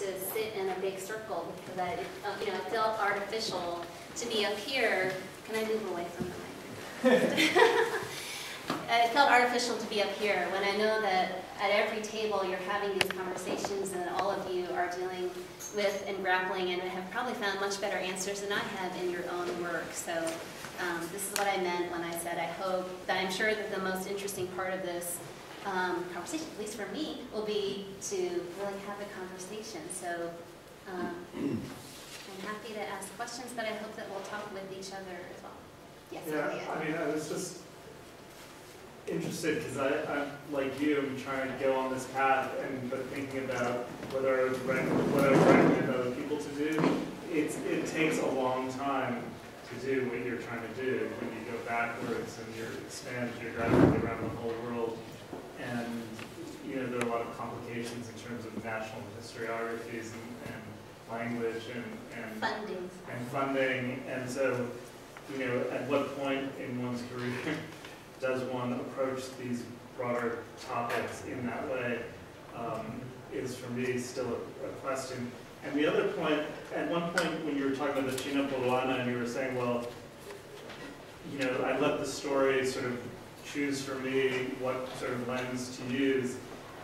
to sit in a big circle because I, uh, you know, it felt artificial to be up here. Can I move away from the mic? it felt artificial to be up here when I know that at every table you're having these conversations and all of you are dealing with and grappling and have probably found much better answers than I have in your own work. So um, this is what I meant when I said I hope that I'm sure that the most interesting part of this um, conversation, at least for me, will be to really have a conversation. So um, I'm happy to ask questions, but I hope that we'll talk with each other as well. Yes, Yeah, I mean, I was just interested, because I, I'm, like you, I'm trying to go on this path, and, but thinking about whether I would what I would recommend other people to do. It's, it takes a long time to do what you're trying to do, when you go backwards and you're expand geographically around the whole world. And, you know, there are a lot in terms of national historiographies and, and language and, and Funding. and funding, and so, you know, at what point in one's career does one approach these broader topics in that way, um, is for me still a, a question. And the other point, at one point when you were talking about the China Poblana, and you were saying, well, you know, I let the story sort of choose for me what sort of lens to use,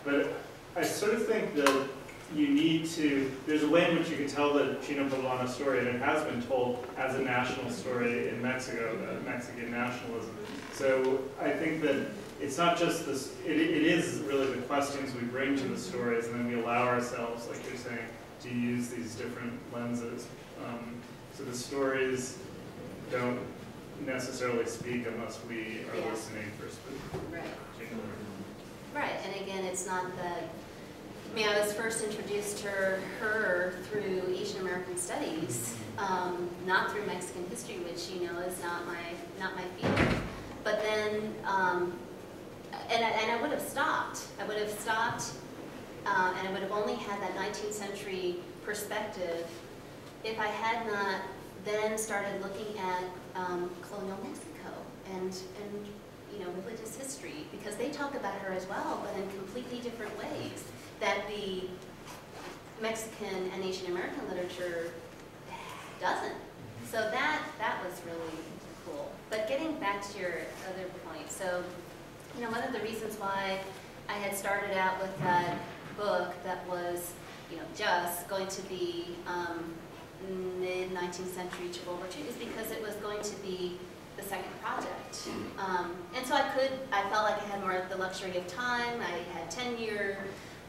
but I sort of think that you need to, there's a way in which you can tell the China Poblana story, and it has been told as a national story in Mexico, uh, Mexican nationalism. So I think that it's not just this, it, it is really the questions we bring to the stories, and then we allow ourselves, like you're saying, to use these different lenses. Um, so the stories don't necessarily speak unless we are Yeah. listening for sp- Right. Right, and again, it's not that, I mean, I was first introduced to her through Asian American Studies, um, not through Mexican history, which you know is not my, not my field. But then, um, and I, and I would have stopped. I would have stopped, uh, and I would have only had that 19th century perspective if I had not then started looking at um, colonial Mexico and, and you know, religious history, because they talk about her as well, but in completely different ways that the Mexican and Asian American literature doesn't. So that, that was really cool. But getting back to your other point, so, you know, one of the reasons why I had started out with that book that was, you know, just going to be um, mid-19th century to World War II is because it was going to be the second project. Um, and so I could, I felt like I had more of the luxury of time, I had tenure,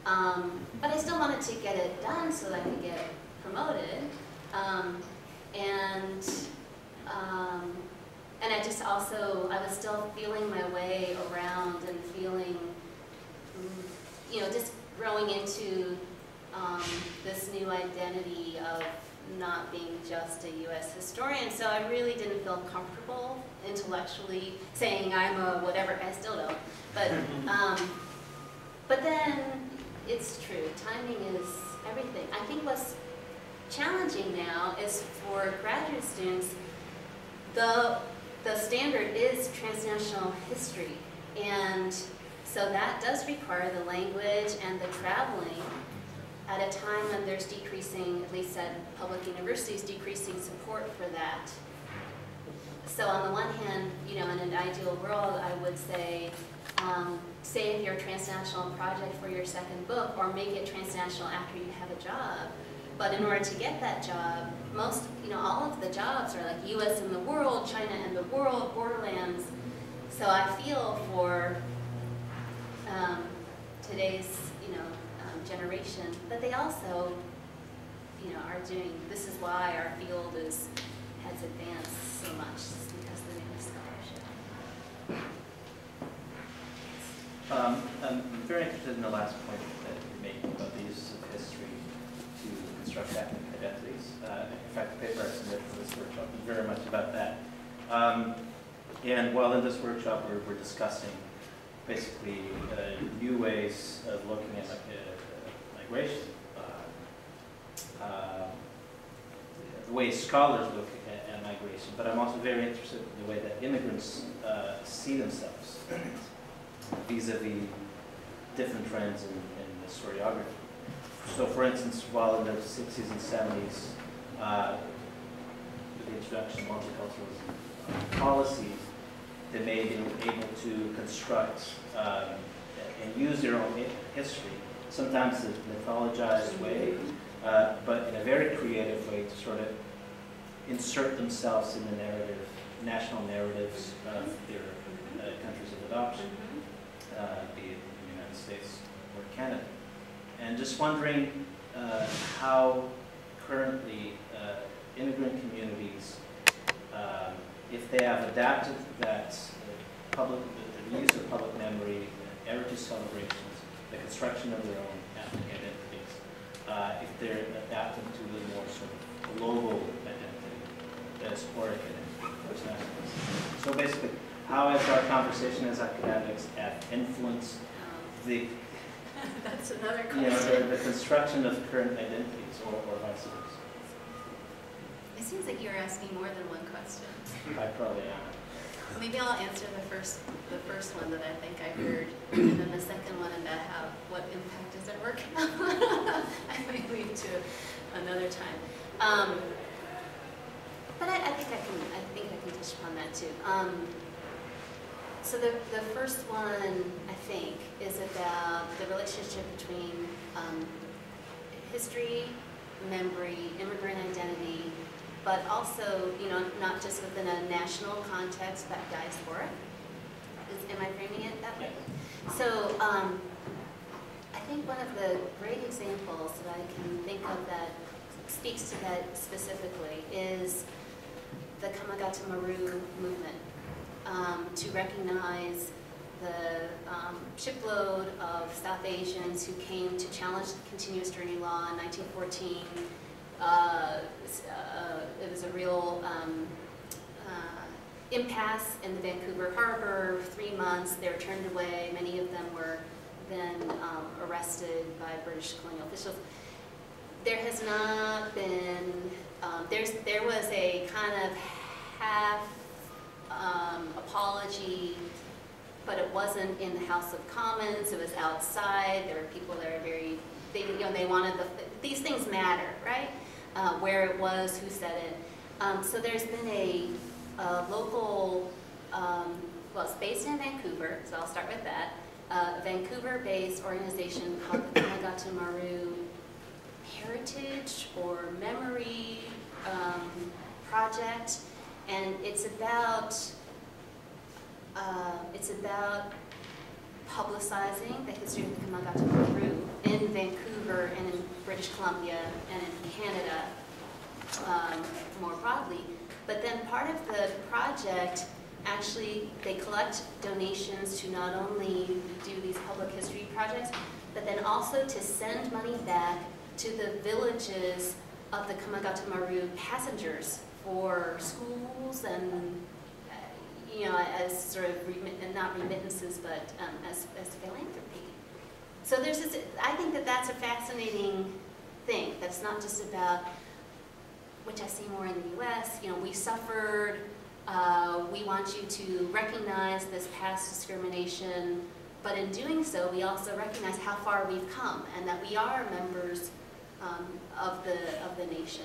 um, but I still wanted to get it done so that I could get promoted. Um, and, um, and I just also, I was still feeling my way around and feeling, mm, you know, just growing into um, this new identity of not being just a U.S. historian, so I really didn't feel comfortable intellectually saying I'm a whatever. I still don't, but um, but then it's true. Timing is everything. I think what's challenging now is for graduate students. The the standard is transnational history, and so that does require the language and the traveling at a time when there's decreasing, at least at public universities, decreasing support for that. So on the one hand, you know, in an ideal world, I would say, um, save your transnational project for your second book or make it transnational after you have a job. But in order to get that job, most, you know, all of the jobs are like US and the world, China and the world, borderlands. So I feel for um, today's, generation, but they also, you know, are doing, this is why our field is, has advanced so much, because of the new scholarship. Um, I'm very interested in the last point that you're making about the use of history to construct ethnic identities. Uh, in fact, the paper I submitted for this workshop is very much about that. Um, and while in this workshop, we're, we're discussing basically uh, new ways of looking at uh, uh, uh, uh, the way scholars look at, at migration, but I'm also very interested in the way that immigrants uh, see themselves vis-a-vis different trends in, in historiography. so for instance, while in the sixties and seventies, uh, with the introduction of multiculturalism policies, they may been able to construct um, and use their own history, sometimes in a mythologized way, uh, but in a very creative way to sort of insert themselves in the narrative, national narratives of their uh, countries of adoption, uh, be it the United States or Canada. And just wondering uh, how currently uh, immigrant communities, um, if they have adapted that public, the- the use of public memory, uh, heritage celebrations, the construction of their own ethnic identities, uh, if they're adapted to the more sort of global identity, diasporic identity, first. So basically, how has our conversation as academics have influenced the That's another you know, the, the construction of current identities or, or vice versa. It seems like you're asking more than one question. I probably am. Maybe I'll answer the first, the first one that I think I heard, and then the second one about how, what impact does it work? I may leave to another time. Um, But I, I think I can, I think I can touch upon that too. Um, So the, the first one, I think, is about the relationship between um, history, memory, immigrant identity, but also, you know, not just within a national context, but diaspora. Is, am I framing it that way? So, um, I think one of the great examples that I can think of that speaks to that specifically is the Komagata Maru movement, um, to recognize the um, shipload of South Asians who came to challenge the continuous journey law in 1914. Uh, uh, it was a real um, uh, impasse in the Vancouver harbor, three months, they were turned away, many of them were then um, arrested by British colonial officials. There has not been, um, there's, there was a kind of half um, apology, but it wasn't in the House of Commons, it was outside, there were people that are very, they, you know, they wanted the, these things matter, right? Uh, where it was, who said it. Um, so there's been a, a local, um, well, it's based in Vancouver, so I'll start with that. Uh, Vancouver-based organization called the Komagata Maru Heritage or Memory um, Project, and it's about uh, it's about publicizing the history of the Komagata Maru in Vancouver and in British Columbia and in Canada um, more broadly. But then part of the project, actually, they collect donations to not only do these public history projects, but then also to send money back to the villages of the Komagata Maru passengers for schools and, you know, as sort of, remit- not remittances, but um, as, as philanthropy. So there's this, I think that that's a fascinating thing, that's not just about, which I see more in the US, you know, we suffered, uh, we want you to recognize this past discrimination, but in doing so, we also recognize how far we've come and that we are members um, of the, of the nation.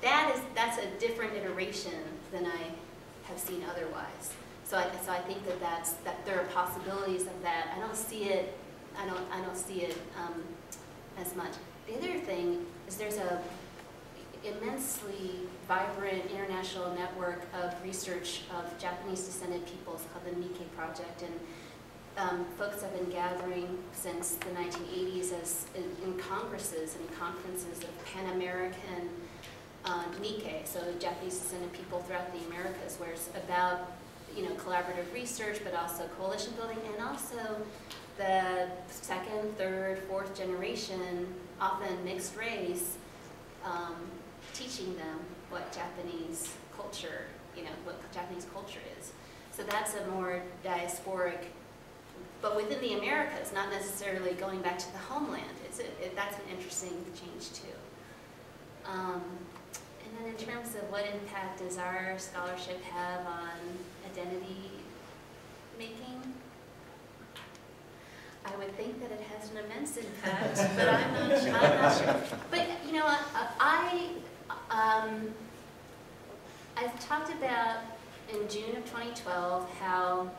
That is, that's a different iteration than I have seen otherwise. So I, so I think that that's, that there are possibilities of that. I don't see it, I don't, I don't see it um, as much. The other thing is there's a immensely vibrant international network of research of Japanese descended peoples called the Nikkei Project. And um, folks have been gathering since the 1980s as in, in congresses and conferences of Pan-American uh, Nikkei, so Japanese descended people throughout the Americas, where it's about you know collaborative research, but also coalition building, and also the second, third, fourth generation, often mixed race, um, teaching them what Japanese culture, you know, what Japanese culture is. So that's a more diasporic, but within the Americas, not necessarily going back to the homeland. It's a, it, that's an interesting change too. Um, and then in terms of what impact does our scholarship have on identity making? I would think that it has an immense impact, but I'm not, I'm not sure. But, you know, I, I, um, I've talked about in June of 2012 how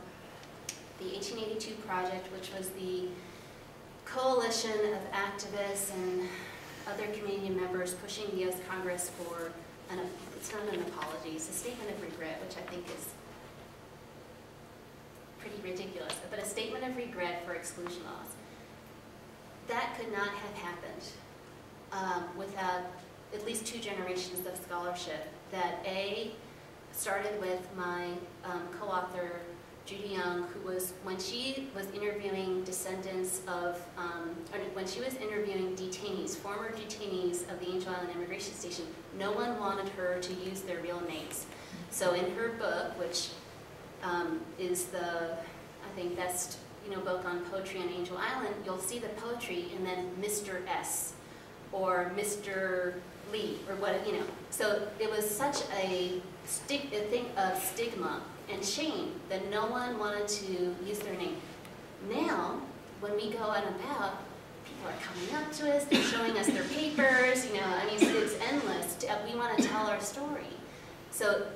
the 1882 project, which was the coalition of activists and other community members pushing the U.S. Congress for an, it's not an apology, it's a statement of regret, which I think is pretty ridiculous, but a statement of regret for exclusion laws. That could not have happened um, without at least two generations of scholarship that A, started with my um, co-author Judy Yung, who was, when she was interviewing descendants of, um, when she was interviewing detainees, former detainees of the Angel Island Immigration Station, no one wanted her to use their real names. So in her book, which um, is the, I think, best, you know, book on poetry on Angel Island, you'll see the poetry and then Mr. S. or Mr. Lee, or what, you know. So it was such a, a thing of stigma and shame that no one wanted to use their name. Now, when we go out and about, people are coming up to us, they're showing us their papers, you know, I mean, it's endless. Uh, we want to tell our story. So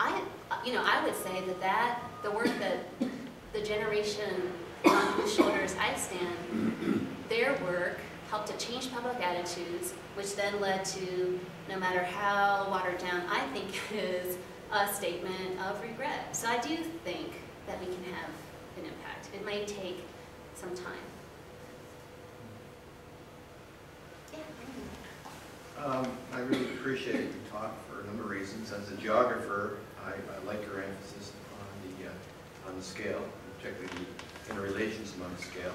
I, you know, I would say that that, the work that the generation on whose shoulders I stand, their work helped to change public attitudes, which then led to, no matter how watered down I think is, a statement of regret. So I do think that we can have an impact. It may take some time. Yeah. Um, I really appreciate your talk for a number of reasons. As a geographer, I, I like your emphasis on the, uh, on the scale, particularly the interrelations among the scale.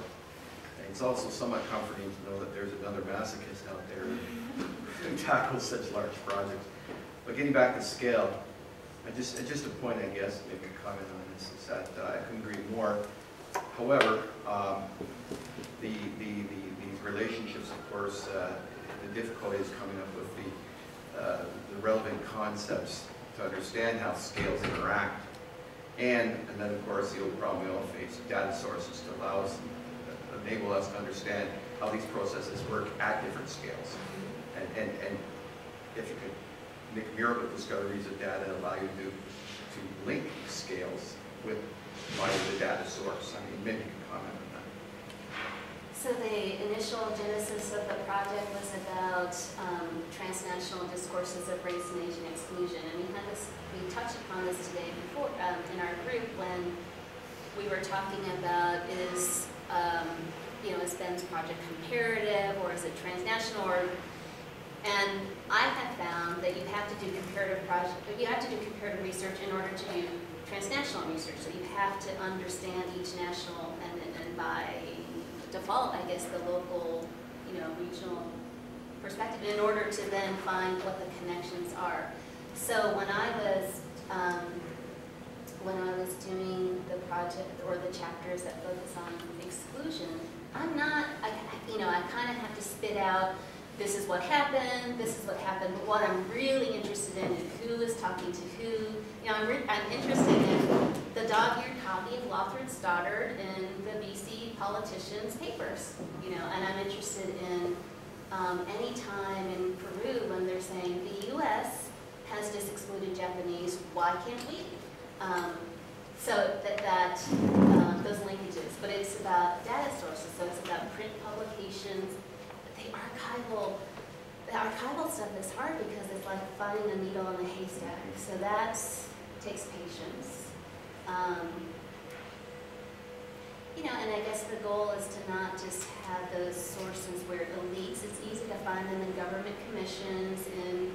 And it's also somewhat comforting to know that there's another masochist out there who tackles such large projects. But getting back to scale, I just, just a point, I guess, maybe a comment on this, is that uh, I couldn't agree more. However, um, the, the, the, these relationships, of course, uh, the difficulty is coming up with the, uh, the relevant concepts to understand how scales interact. And, and then, of course, the old problem we all face, data sources to allow us, enable us to understand how these processes work at different scales. And, and, and if you could make miracle discoveries of data allow you to, to link scales with the data source. I mean, maybe you can comment on that. So the initial genesis of the project was about um, transnational discourses of race and Asian exclusion. And we had this, we touched upon this today before um, in our group when we were talking about is, um, you know, is Ben's project comparative or is it transnational or and I have found that you have to do comparative project, you have to do comparative research in order to do transnational research. So you have to understand each national and, and by default, I guess, the local, you know, regional perspective in order to then find what the connections are. So when I was um, when I was doing the project or the chapters that focus on exclusion, I'm not, I, you know, I kind of have to spit out this is what happened, this is what happened, but what I'm really interested in is who is talking to who. You know, I'm, I'm interested in the dog-eared copy of Lothrop Stoddard in the BC politicians' papers, you know, and I'm interested in um, any time in Peru when they're saying the U.S. has dis-excluded Japanese, why can't we? Um, so that, that um, those linkages, but it's about data sources, so it's about print publications, the archival, the archival stuff is hard because it's like finding a needle in a haystack. So that takes patience. Um, you know, and I guess the goal is to not just have those sources where elites. It's easy to find them in government commissions, in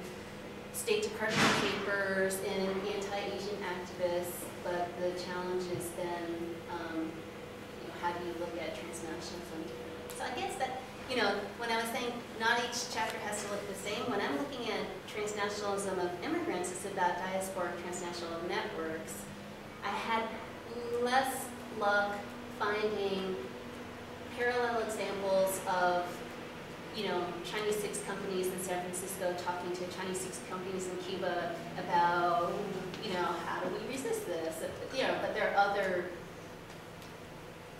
State Department papers, in anti-Asian activists, but the challenge is then, um, how do you look at differently? So I guess that you know, when I was saying not each chapter has to look the same, when I'm looking at transnationalism of immigrants, it's about diasporic transnational networks. I had less luck finding parallel examples of, you know, Chinese six companies in San Francisco talking to Chinese six companies in Cuba about, you know, how do we resist this? You know, but there are other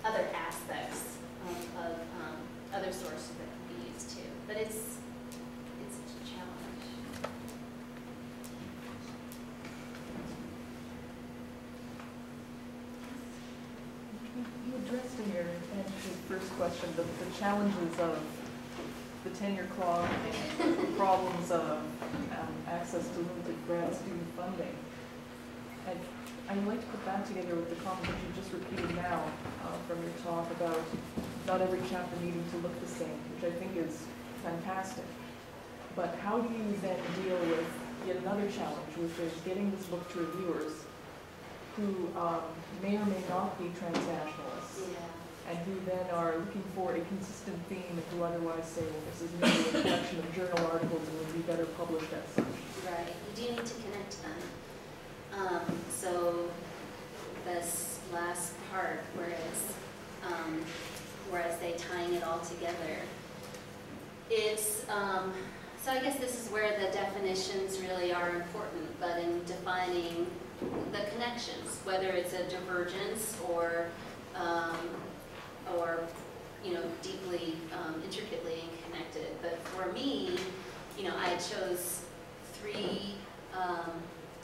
other aspects of, of um, other sources that can be used too. But it's, it's such a challenge. You addressed in your answer first question, the, the challenges of the tenure clock, and the problems of um, access to limited grad student funding. And I'd like to put that together with the comment that you just repeated now uh, from your talk about not every chapter needing to look the same, which I think is fantastic. But how do you then deal with yet another challenge, which is getting this book to reviewers who um, may or may not be transnationalists, Yeah. and who then are looking for a consistent theme and who otherwise say, well, this is merely a collection of journal articles and would be better published as such. Right, you do need to connect them. Um, so this last part, whereas, um, whereas they tying it all together, it's, um, so I guess this is where the definitions really are important, but in defining the connections, whether it's a divergence or, um, or, you know, deeply, um, intricately connected. But for me, you know, I chose three, um,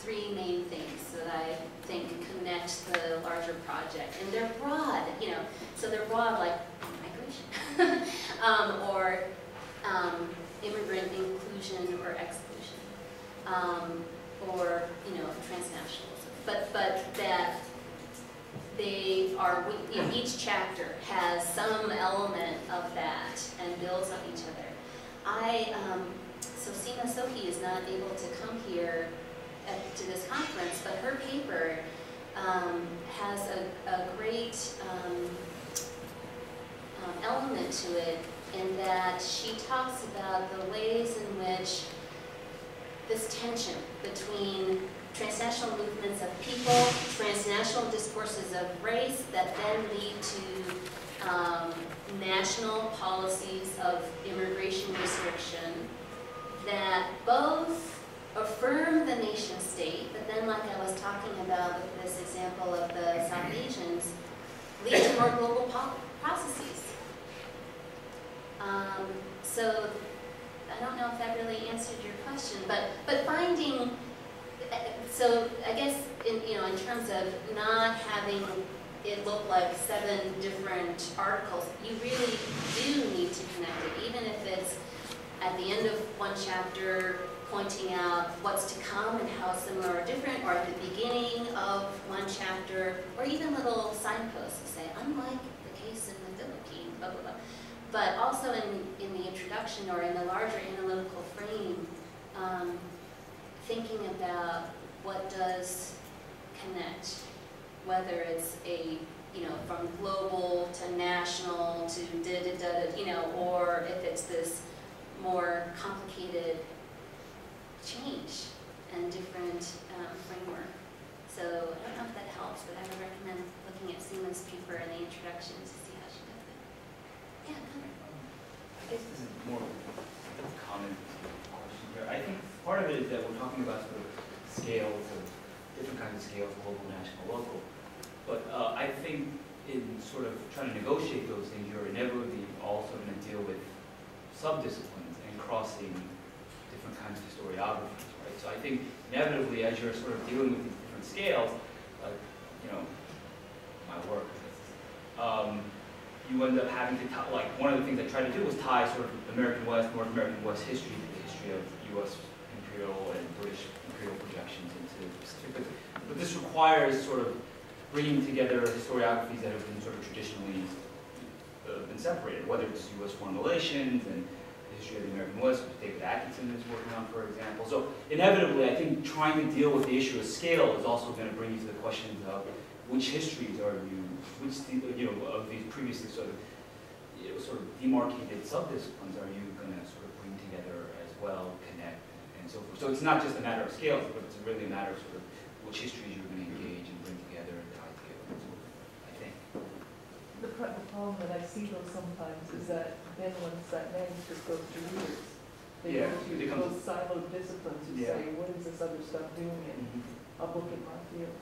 three main things that I think connect the larger project. And they're broad, you know, so they're broad like migration, um, or um, immigrant inclusion or exclusion, um, or, you know, transnationalism. But, but that they are, you know, each chapter has some element of that and builds on each other. I, um, so Seema Sohi is not able to come here to this conference, but her paper um, has a, a great um, um, element to it in that she talks about the ways in which this tension between transnational movements of people, transnational discourses of race that then lead to um, national policies of immigration restriction that both affirm the nation state, but then like I was talking about with this example of the South Asians, lead to more global processes. Um, so I don't know if that really answered your question, but, but finding, so I guess in, you know, in terms of not having it look like seven different articles, you really do need to connect it, even if it's at the end of one chapter, pointing out what's to come and how similar or different, or at the beginning of one chapter, or even little signposts to say, unlike the case in the Philippines, blah, blah, blah. But also in, in the introduction or in the larger analytical frame, um, thinking about what does connect, whether it's a, you know, from global to national to da da da, da, you know, or if it's this more complicated change and different um, framework. So I don't know if that helps, but I would recommend looking at Seema's paper in the introduction to see how she does it. Yeah, Connor. I guess this is more of a common question here. I think part of it is that we're talking about sort of scales of, different kinds of scales, global, national, local. But uh, I think in sort of trying to negotiate those things, you're inevitably also going to deal with subdisciplines and crossing kinds of historiographies, right? So I think inevitably, as you're sort of dealing with these different scales, like, you know, my work, um, you end up having to, tie, like, one of the things I tried to do was tie sort of American West, North American West history to the history of U.S. imperial and British imperial projections into. But, but this requires sort of bringing together historiographies that have been sort of traditionally uh, been separated, whether it's U.S. foreign relations and history of the American West, which David Atkinson is working on, for example. So inevitably, I think trying to deal with the issue of scale is also going to bring you to the questions of which histories are you, which, you know, of these previously sort of, you know, sort of demarcated subdisciplines are you going to sort of bring together as well, connect, and so forth. So it's not just a matter of scale, but it's really a matter of sort of which histories you're going to engage and bring together and tie together, and so forth, I think. Problem that I see though sometimes is that then once that manuscript goes to readers, they Yeah, go it to becomes- those siloed disciplines who Yeah. say, what is this other stuff doing in mm-hmm. a book in my field?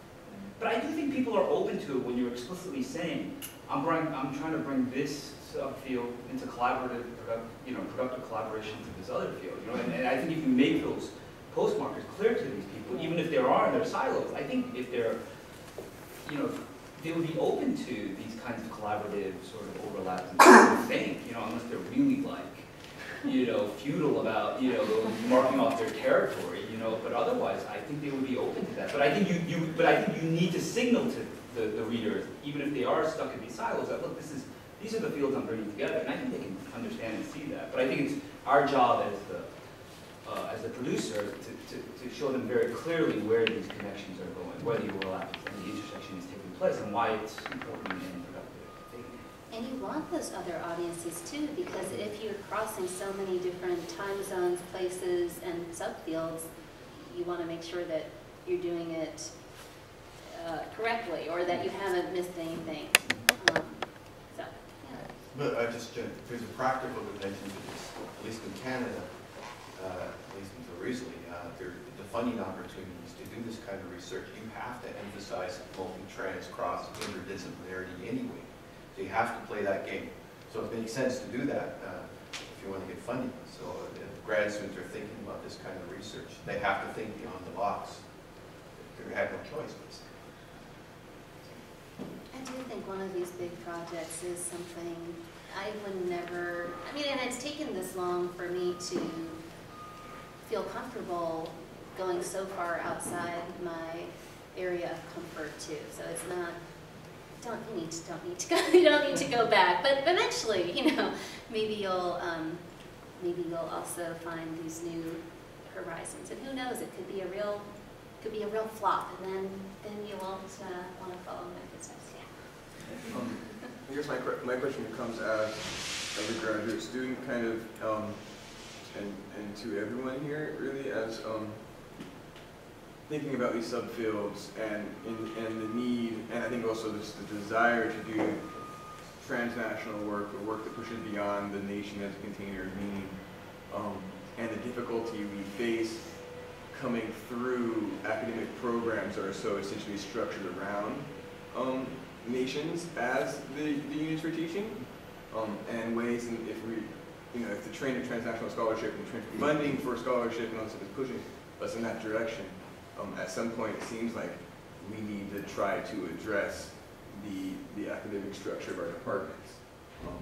But I do think people are open to it when you're explicitly saying, I'm bring, I'm trying to bring this subfield into collaborative, product, you know, productive collaboration to this other field, you know, and, and I think if you make those postmarkers clear to these people, even if there are in their silos, I think if they're, you know, they would be open to these kinds of collaborative sort of overlaps and think, you know, unless they're really like, you know, feudal about, you know, marking off their territory, you know, but otherwise, I think they would be open to that. But I think you, you, but I think you need to signal to the, the readers, even if they are stuck in these silos, that look, this is, these are the fields I'm bringing together, and I think they can understand and see that. But I think it's our job as the, uh, as the producer to, to, to show them very clearly where these connections are going, where the overlap and the intersection is taking place, and why it's important and productive. And you want those other audiences too, because if you're crossing so many different time zones, places, and subfields, you want to make sure that you're doing it uh, correctly, or that you haven't missed anything. Um, So, yeah. But I just, uh, there's a practical dimension to this, at least in Canada, uh, at least until recently, uh, the funding opportunities to do this kind of research, you have to emphasize multi-trans, cross, interdisciplinarity anyway. So you have to play that game. So it makes sense to do that uh, if you want to get funding. So if grad students are thinking about this kind of research, they have to think beyond the box. They have no choice, basically. I do think one of these big projects is something I would never, I mean, and it's taken this long for me to feel comfortable going so far outside my area of comfort too. So it's not, don't, you need to, don't need to go, you don't need to go back. But eventually, you know, maybe you'll, um, maybe you'll also find these new horizons. And who knows, it could be a real, could be a real flop and then, then you won't, uh, want to follow my footsteps, yeah. Um, I guess my, my question becomes as, as a graduate student, kind of, um, and, and to everyone here, really, as, um, thinking about these subfields and, and, and the need, and I think also the desire to do transnational work, or work that pushes beyond the nation as a container of meaning, um, and the difficulty we face coming through academic programs that are so essentially structured around, um, nations as the, the units for teaching, um, and ways in if we, you know, if the trend of transnational scholarship and the trend funding for scholarship and all this is pushing us in that direction, um, at some point it seems like we need to try to address the, the academic structure of our departments. Um,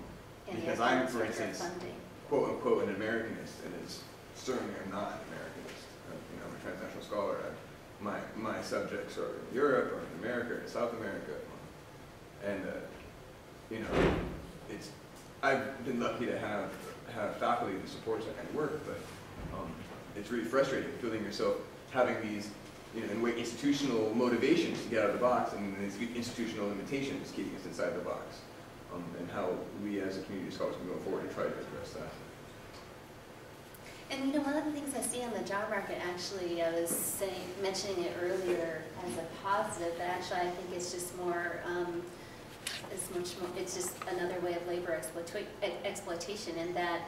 Because I'm, for instance, quote unquote an Americanist, and it's certainly I'm not an Americanist. Uh, You know, I'm a transnational scholar. I, my my subjects are in Europe or in America or in South America, and uh, you know, it's I've been lucky to have have faculty that supports that kind of work, but um, it's really frustrating feeling yourself having these. You know, in a way, institutional motivations to get out of the box, and these institutional limitations keeping us inside the box, um, and how we as a community of scholars can go forward and try to address that. And you know, one of the things I see on the job market, actually, I was saying, mentioning it earlier as a positive, but actually I think it's just more, um, it's much more, it's just another way of labor exploita- exploitation in that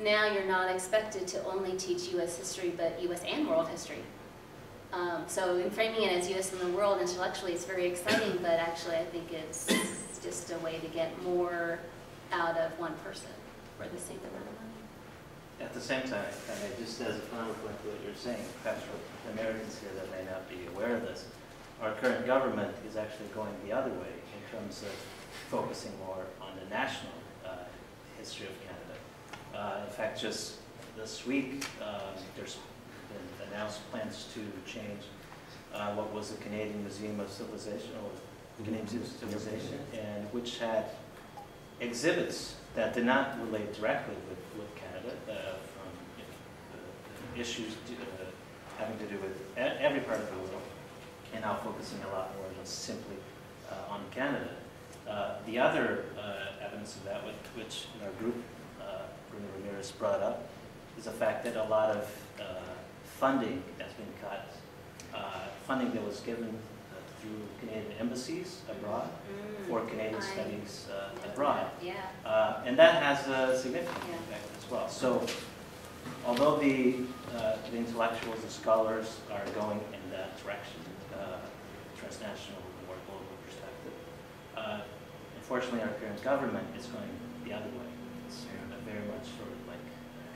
now you're not expected to only teach U.S. history, but U.S. and world history. Um, so in framing it as U.S. and the world intellectually, it's very exciting, but actually I think it's just a way to get more out of one person for the same amount of money. At the same time, and I just as a final point to what you're saying, perhaps for Americans here that may not be aware of this, our current government is actually going the other way in terms of focusing more on the national uh, history of Canada. Uh, In fact, just this week, um, there's been announced plans to change uh, what was the Canadian Museum of Civilization, or Canadian Museum of Civilization, and which had exhibits that did not relate directly with, with Canada, uh, from you know, issues uh, having to do with every part of the world, and now focusing a lot more just simply uh, on Canada. Uh, The other uh, evidence of that, which- which in our group, uh, Bruno Ramirez brought up, is the fact that a lot of uh, funding that's been cut, uh, funding that was given uh, through Canadian embassies abroad Mm. for Canadian I- studies uh, Yeah, abroad. Yeah. Uh, And that has a significant Yeah. impact as well. So although the, uh, the intellectuals, and scholars are going in that direction, uh, transnational, more global perspective. Uh, Unfortunately, our current government is going the other way. It's a very much sort of like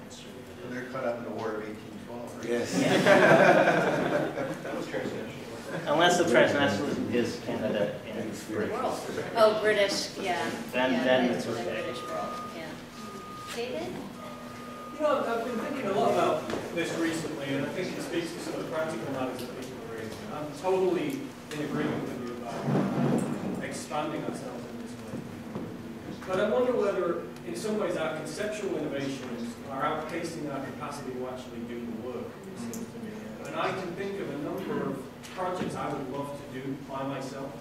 conservative. They're caught up in the War of eighteen twelve, right? Yes. That was transnational. Unless the transnationalism is Canada and Britain. World. Oh, British, yeah. Then- yeah, then it's it's the okay. British world, yeah. David? You know, I've been thinking a lot about this recently, and I think it speaks to some of the practical matters that people are raising. I'm totally in agreement with you about expanding ourselves in this way. But I wonder whether, in some ways, our conceptual innovations are outpacing our capacity to actually do the work, And I can think of a number of projects I would love to do by myself,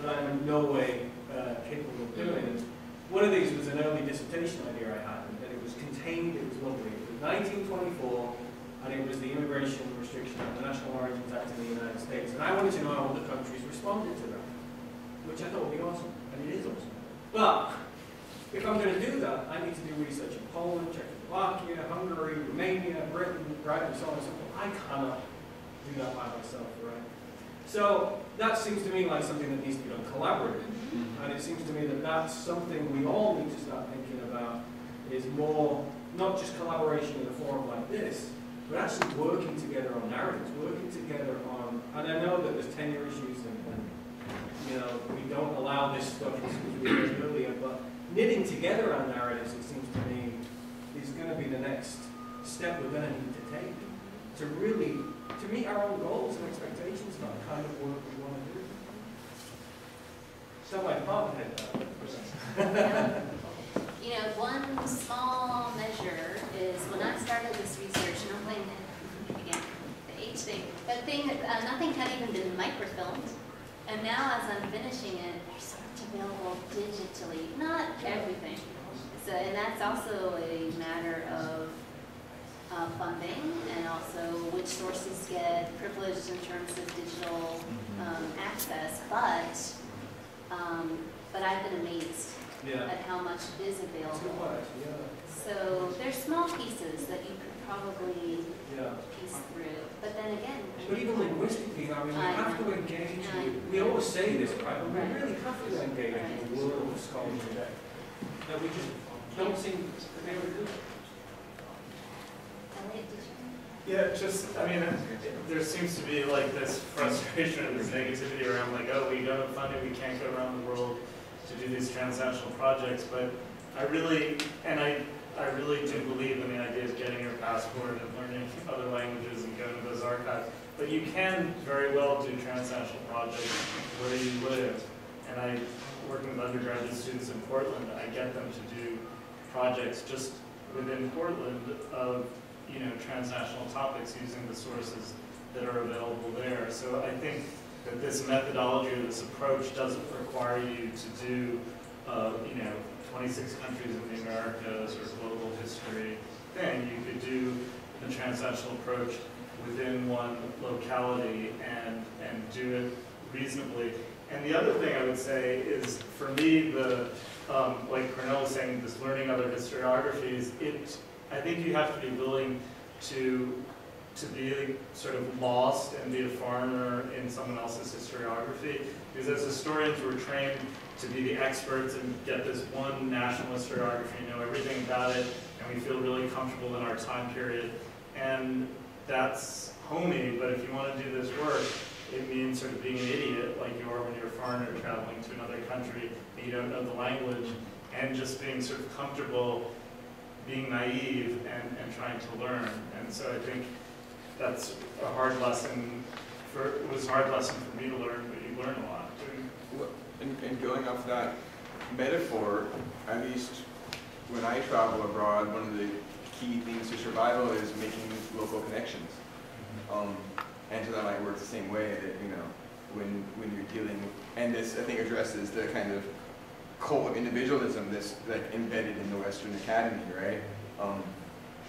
but I'm in no way uh, capable of doing it. One of these was an early dissertation idea I had, and it was contained, it was lovely. It was 1924, and it was the Immigration Restriction and the National Origins Act in the United States. And I wanted to know how other countries responded to that, which I thought would be awesome, and it is awesome. But if I'm going to do that, I need to do research in Poland, Czechoslovakia, Hungary, Romania, Britain, right, and so on and so forth. I cannot do that by myself, right? So that seems to me like something that needs to be done collaboratively. Mm-hmm. And it seems to me that that's something we all need to start thinking about is more, not just collaboration in a forum like this, but actually working together on narratives, working together on, and I know that there's tenure issues and, and you know, we don't allow this stuff, as we did earlier, but knitting together our narratives, it seems to me, is going to be the next step we're going to need to take to really, to meet our own goals and expectations about the kind of work we want to do. So my department head, uh, You know, one small measure is when I started this research, and I'm playing again, the H thing, that thing, uh, nothing had even been microfilmed. And now as I'm finishing it, there's so much available digitally, not everything. So, and that's also a matter of uh, funding and also which sources get privileged in terms of digital um, access. But, um, but I've been amazed yeah. at how much is That's a good available. point, actually, So there's small pieces that you could probably yeah, yeah. piece through, but then again, But even linguistically, I mean, we I have to engage, I with- we always say this, right, but we Right. really have to engage with the world of scholars today. That we just don't seem to be able to do. Elliot, did you? Yeah, just, I mean, it- there seems to be like this frustration and this negativity around like, oh, we don't have funding, we can't go around the world to do these transnational projects, but I really, and I, I really do believe in the idea of getting your passport and learning other languages and going to those archives. But you can very well do transnational projects where you live. And I, working with undergraduate students in Portland, I get them to do projects just within Portland of you know, transnational topics using the sources that are available there. So I think that this methodology or this approach doesn't require you to do, uh, you know, 26 countries in the Americas or global history thing. You could do the transnational approach within one locality and, and do it reasonably. And the other thing I would say is, for me, the, um, like Cornell was saying, this learning other historiographies, it, I think you have to be willing to, to be sort of lost and be a foreigner in someone else's historiography. Because as historians, we're trained to be the experts and get this one national historiography, know everything about it, and we feel really comfortable in our time period. And that's homey, but if you want to do this work, it means sort of being an idiot like you are when you're a foreigner traveling to another country and you don't know the language, and just being sort of comfortable being naive and, and trying to learn. And so I think that's a hard lesson for, it was a hard lesson for me to learn, but you learn a lot And, and going off that metaphor, at least when I travel abroad, one of the key things to survival is making local connections. Um, that might work the same way that, you know, when, when you're dealing, and this, I think, addresses the kind of cult of individualism that's like embedded in the Western Academy, right? Um,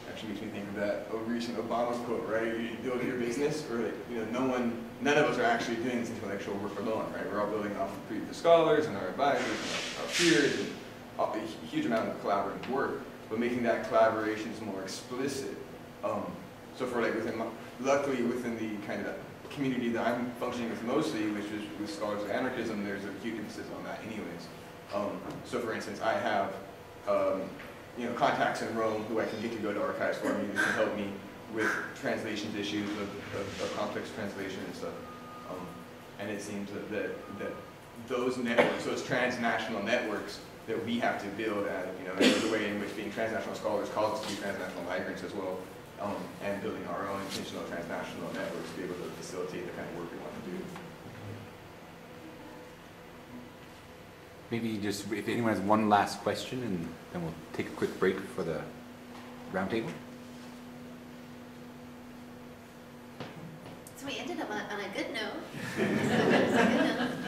actually makes me think of that recent Obama quote, right? You build your business, or like, you know, no one, none of us are actually doing this intellectual work alone, right? We're all building off of previous scholars and our advisors and our, peers and a huge amount of collaborative work, but making that collaborations more explicit. Um, so for like within, luckily within the kind of community that I'm functioning with mostly, which is with Scholars of Anarchism, there's a huge emphasis on that anyways. Um, so for instance, I have, um, you know, contacts in Rome who I can get to go to archives for me, who can help me with translations issues of, of, of complex translation and stuff. Um, and it seems that, that, that those networks, those transnational networks that we have to build at, you know, the way in which being transnational scholars calls us to be transnational migrants as well, um, and building our own intentional transnational networks to be able to facilitate the kind of work we want to do. Maybe just, if anyone has one last question, and then we'll take a quick break for the roundtable. So we ended up on on a good note. It's a good- it's a good note.